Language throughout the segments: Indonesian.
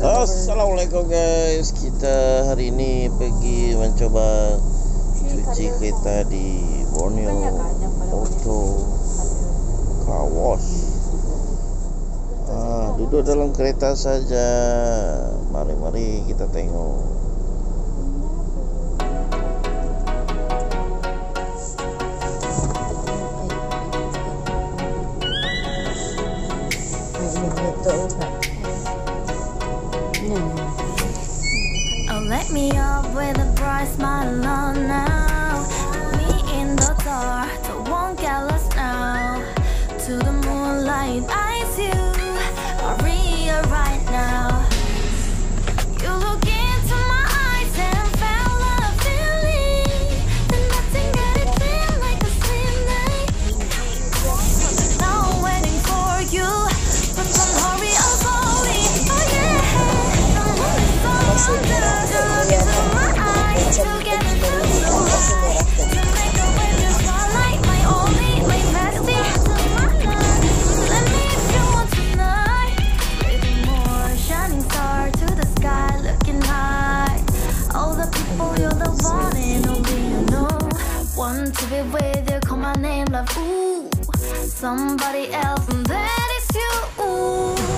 Assalamualaikum guys. Kita hari ini pergi mencoba Cuci kereta di Borneo Auto Car Wash ah, Duduk dalam kereta saja. Mari-mari kita tengok. Betul. Oh, let me up with a bright smile on to be with you. Call my name, love. Ooh, somebody else, and that is you. Ooh.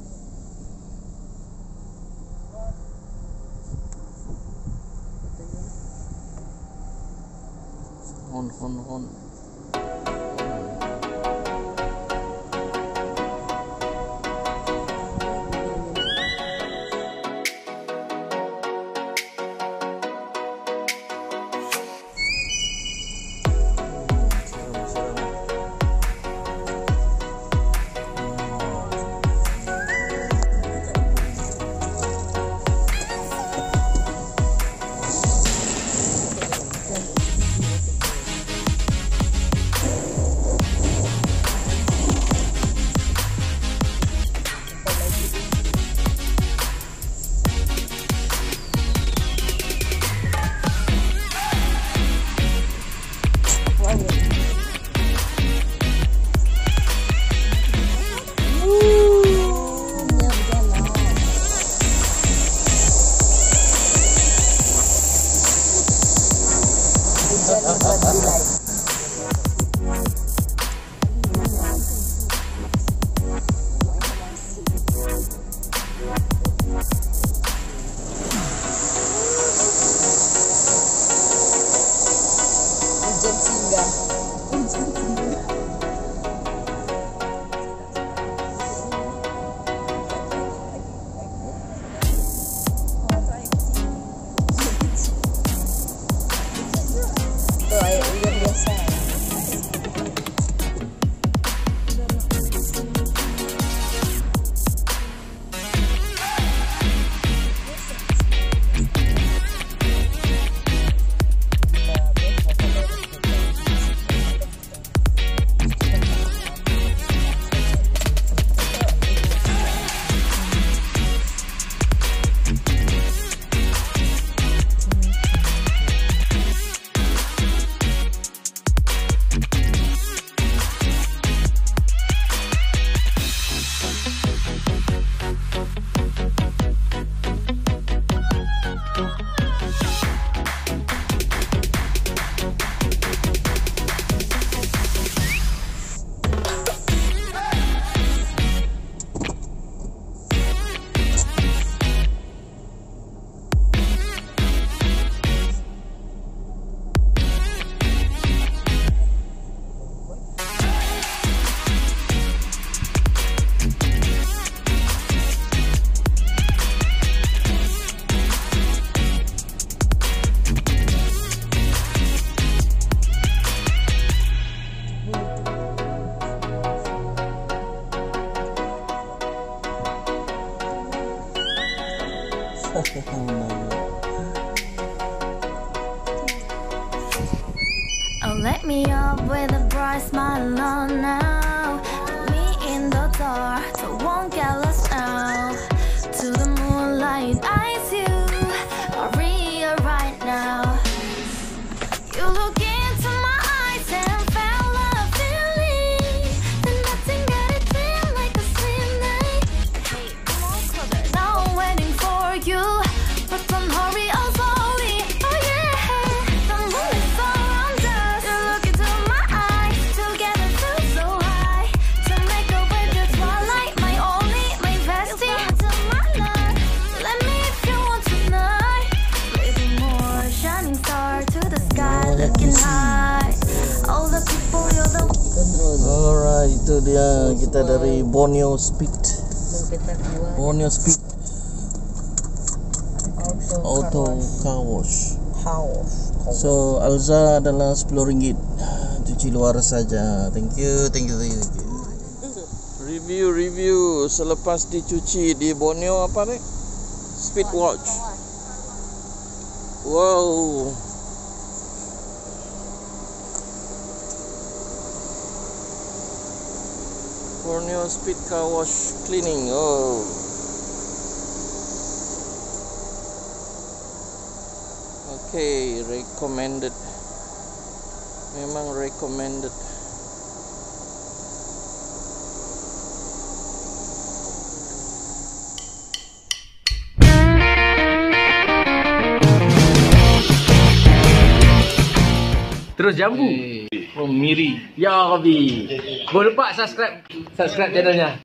hun hun hun. Thank you. Đồ hè ủ 赛 smile on now. Itu dia kita dari Borneo Speed. Borneo Speed Auto. Car Wash. House. So Alza adalah 10 ringgit cuci luar saja. Thank you, thank you, thank you. Review review selepas dicuci di Borneo apa ni? Speed watch. Wow. Borneo Speed Car Wash Cleaning. Oh. Okay, recommended. Memang recommended. Terus jambu. From Miri. Ya Rabbi. Jangan lupa subscribe subscribe channelnya.